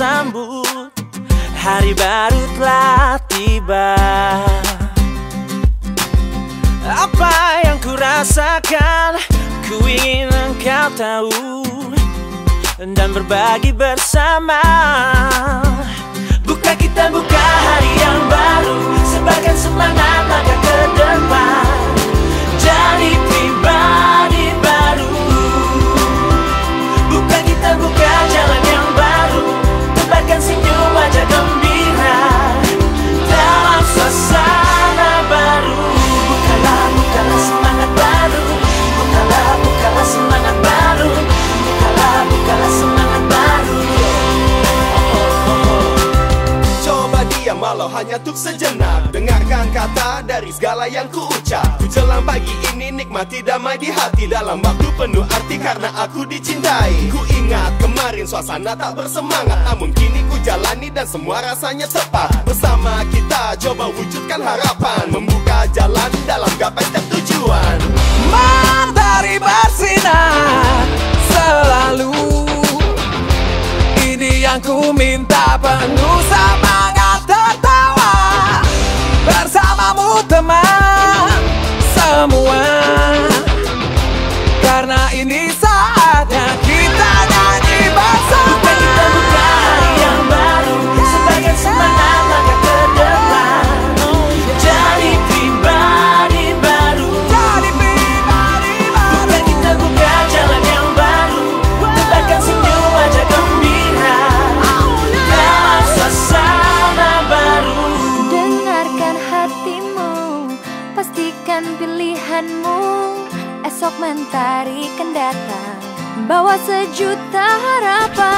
sambut. Hari baru telah tiba. Apa yang ku rasakan Ku ingin engkau tahu. Dan berbagi bersama. Walau hanya tuk sejenak. Dengarkan kata dari segala yang ku ucap Ku jelang pagi ini nikmati damai di hati. Dalam waktu penuh arti karena aku dicintai. Ku ingat kemarin suasana tak bersemangat. Namun kini ku jalani dan semua rasanya tepat. Bersama kita coba wujudkan harapan. Membuka jalan dalam gapai setiap tujuan Matahari bersinar selalu. Ini yang ku minta penuh semangat pastikan pilihanmu. Esok mentari datang, bawa sejuta harapan.